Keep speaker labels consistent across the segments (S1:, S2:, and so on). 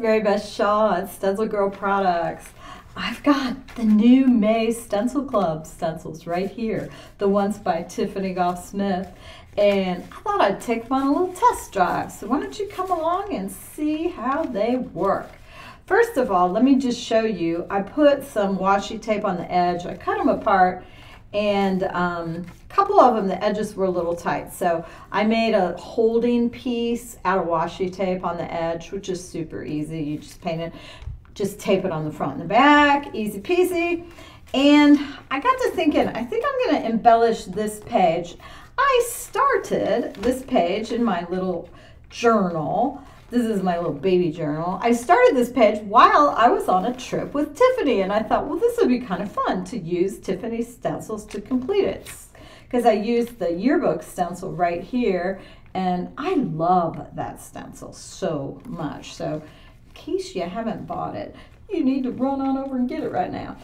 S1: it's Beth Shaw at Stencil Girl Products. I've got the new May Stencil Club stencils right here, the ones by Tiffany Goff Smith. And I thought I'd take them on a little test drive. So why don't you come along and see how they work. First of all, let me just show you. I put some washi tape on the edge. I cut them apart and um, a couple of them, the edges were a little tight. So I made a holding piece out of washi tape on the edge, which is super easy. You just paint it, just tape it on the front and the back, easy peasy. And I got to thinking, I think I'm gonna embellish this page. I started this page in my little journal this is my little baby journal. I started this page while I was on a trip with Tiffany, and I thought, well, this would be kind of fun to use Tiffany's stencils to complete it. Because I used the yearbook stencil right here, and I love that stencil so much. So, in case you haven't bought it, you need to run on over and get it right now.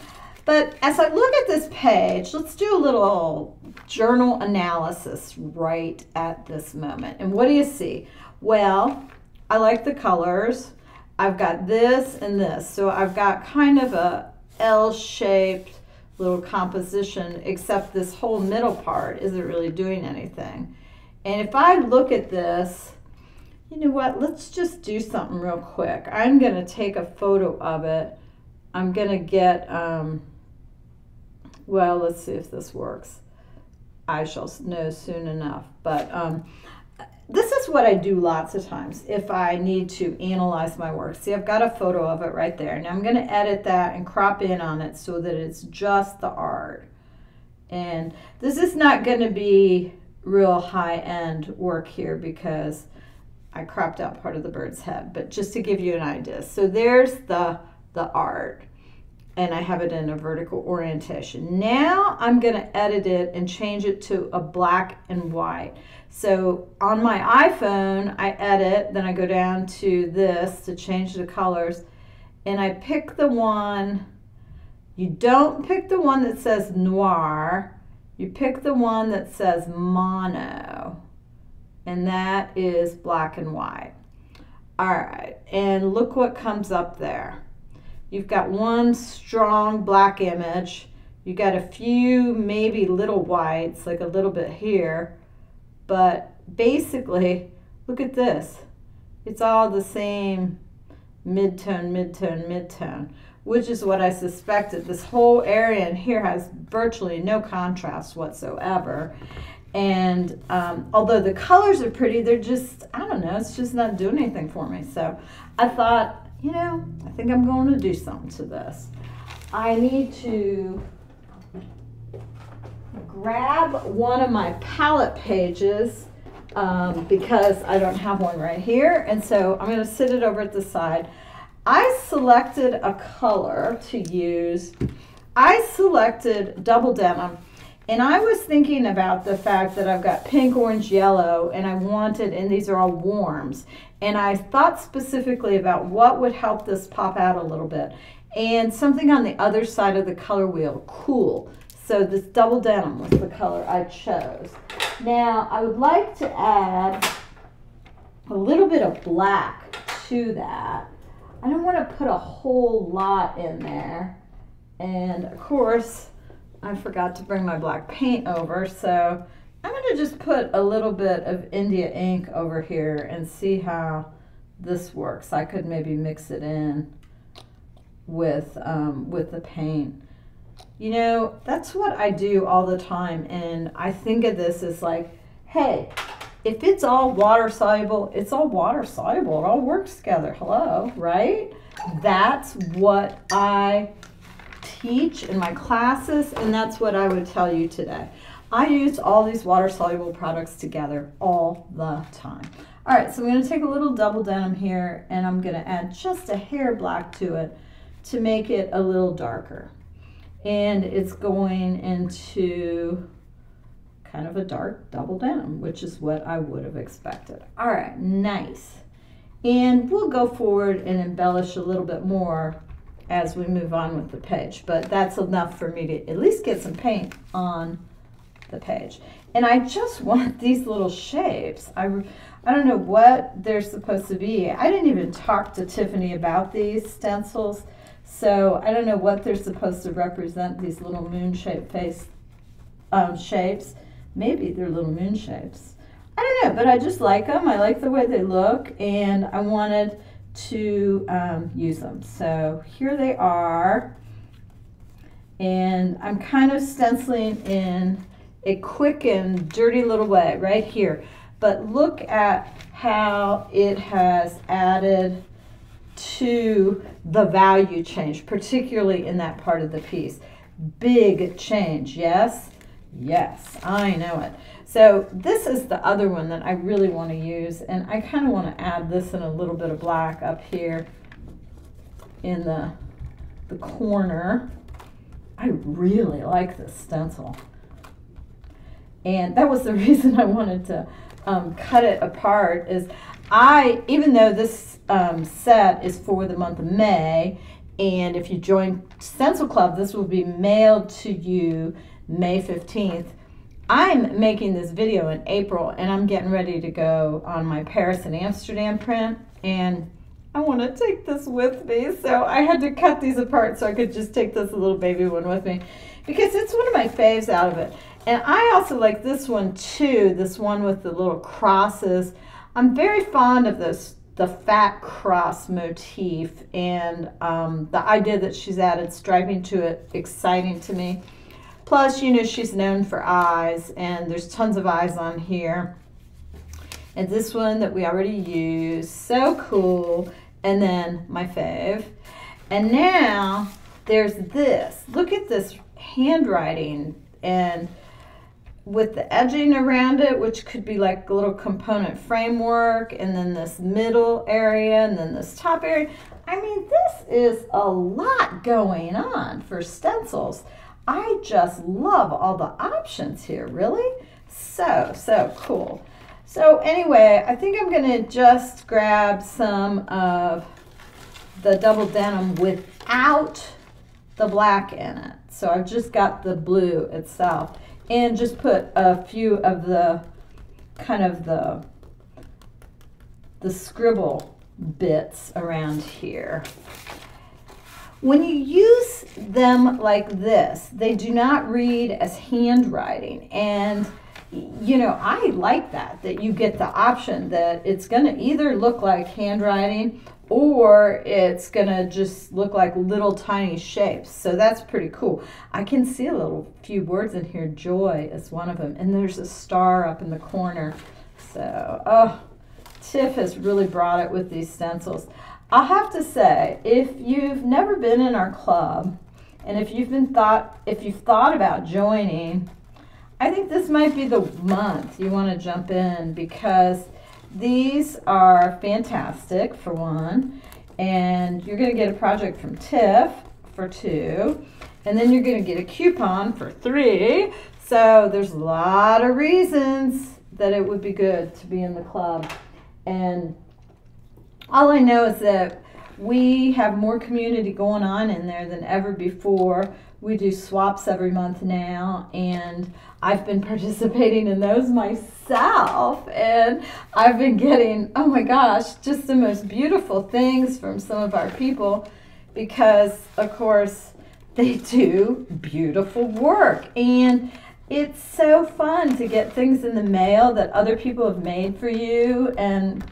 S1: But as I look at this page, let's do a little journal analysis right at this moment. And what do you see? Well, I like the colors. I've got this and this. So I've got kind of a L-shaped little composition, except this whole middle part isn't really doing anything. And if I look at this, you know what, let's just do something real quick. I'm gonna take a photo of it. I'm gonna get, um, well, let's see if this works. I shall know soon enough. But um, this is what I do lots of times if I need to analyze my work. See, I've got a photo of it right there. Now I'm going to edit that and crop in on it so that it's just the art. And this is not going to be real high-end work here because I cropped out part of the bird's head, but just to give you an idea. So there's the, the art and I have it in a vertical orientation. Now I'm going to edit it and change it to a black and white. So on my iPhone, I edit, then I go down to this to change the colors, and I pick the one, you don't pick the one that says noir, you pick the one that says mono, and that is black and white. All right, and look what comes up there. You've got one strong black image. You got a few maybe little whites, like a little bit here, but basically, look at this. It's all the same mid-tone, mid-tone, mid-tone, which is what I suspected. This whole area in here has virtually no contrast whatsoever. And um, although the colors are pretty, they're just, I don't know, it's just not doing anything for me. So I thought, you know, I think I'm going to do something to this. I need to grab one of my palette pages um, because I don't have one right here. And so I'm going to sit it over at the side. I selected a color to use. I selected double denim. And I was thinking about the fact that I've got pink, orange, yellow, and I wanted, and these are all warms. And I thought specifically about what would help this pop out a little bit. And something on the other side of the color wheel, cool. So this double denim was the color I chose. Now I would like to add a little bit of black to that. I don't want to put a whole lot in there. And of course, I forgot to bring my black paint over, so I'm going to just put a little bit of India ink over here and see how this works. I could maybe mix it in with, um, with the paint. You know, that's what I do all the time. And I think of this as like, hey, if it's all water soluble, it's all water soluble. It all works together. Hello, right? That's what I teach in my classes, and that's what I would tell you today. I use all these water soluble products together all the time. All right, so I'm going to take a little double denim here, and I'm going to add just a hair black to it to make it a little darker and it's going into kind of a dark double denim, which is what I would have expected. All right, nice. And we'll go forward and embellish a little bit more as we move on with the page, but that's enough for me to at least get some paint on the page. And I just want these little shapes. I, I don't know what they're supposed to be. I didn't even talk to Tiffany about these stencils, so I don't know what they're supposed to represent, these little moon-shaped face um, shapes. Maybe they're little moon shapes. I don't know, but I just like them. I like the way they look, and I wanted to um, use them. So here they are, and I'm kind of stenciling in a quick and dirty little way right here. But look at how it has added to the value change, particularly in that part of the piece. Big change, yes? Yes, I know it. So this is the other one that I really want to use, and I kind of want to add this in a little bit of black up here in the, the corner. I really like this stencil. And that was the reason I wanted to um, cut it apart is I, even though this um, set is for the month of May, and if you join Stencil Club, this will be mailed to you May 15th. I'm making this video in April and I'm getting ready to go on my Paris and Amsterdam print and I want to take this with me. So I had to cut these apart so I could just take this little baby one with me because it's one of my faves out of it. And I also like this one too this one with the little crosses. I'm very fond of this the fat cross motif and um, the idea that she's added striping to it exciting to me Plus, you know, she's known for eyes, and there's tons of eyes on here. And this one that we already used, so cool. And then my fave. And now there's this. Look at this handwriting and with the edging around it, which could be like a little component framework, and then this middle area, and then this top area. I mean, this is a lot going on for stencils. I just love all the options here, really. So, so cool. So anyway, I think I'm gonna just grab some of the double denim without the black in it. So I've just got the blue itself and just put a few of the kind of the the scribble bits around here. When you use them like this, they do not read as handwriting. And, you know, I like that, that you get the option that it's going to either look like handwriting or it's going to just look like little tiny shapes. So that's pretty cool. I can see a little few words in here. Joy is one of them. And there's a star up in the corner. So, oh, Tiff has really brought it with these stencils. I'll have to say, if you've never been in our club, and if you've been thought, if you've thought about joining, I think this might be the month you want to jump in because these are fantastic for one, and you're going to get a project from Tiff for two, and then you're going to get a coupon for three. So there's a lot of reasons that it would be good to be in the club. And all I know is that we have more community going on in there than ever before. We do swaps every month now, and I've been participating in those myself. And I've been getting, oh my gosh, just the most beautiful things from some of our people because, of course, they do beautiful work. And it's so fun to get things in the mail that other people have made for you. And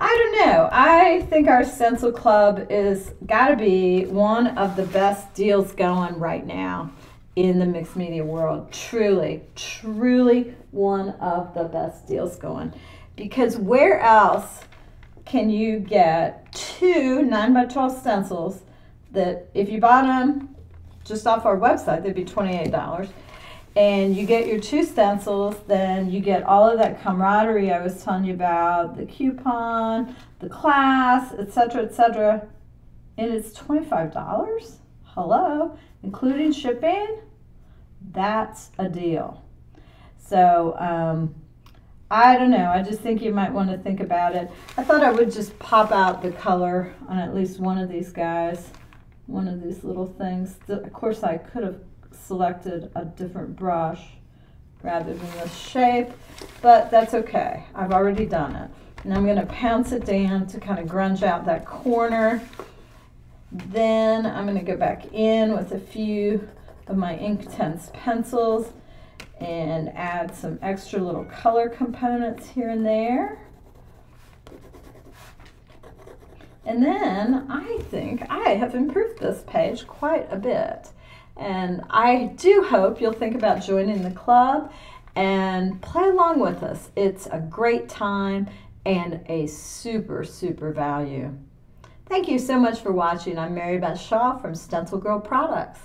S1: I don't know. I think our Stencil Club is got to be one of the best deals going right now in the mixed media world. Truly, truly one of the best deals going. Because where else can you get two 9 by 12 stencils that if you bought them just off our website, they'd be $28 and you get your two stencils, then you get all of that camaraderie I was telling you about, the coupon, the class, etc., etc. And it's $25. Hello, including shipping. That's a deal. So, um, I don't know. I just think you might want to think about it. I thought I would just pop out the color on at least one of these guys, one of these little things. Of course, I could have selected a different brush, rather than this shape, but that's okay. I've already done it. And I'm gonna pounce it down to kind of grunge out that corner. Then I'm gonna go back in with a few of my Inktense pencils and add some extra little color components here and there. And then I think I have improved this page quite a bit. And I do hope you'll think about joining the club and play along with us. It's a great time and a super, super value. Thank you so much for watching. I'm Mary Beth Shaw from Stencil Girl Products.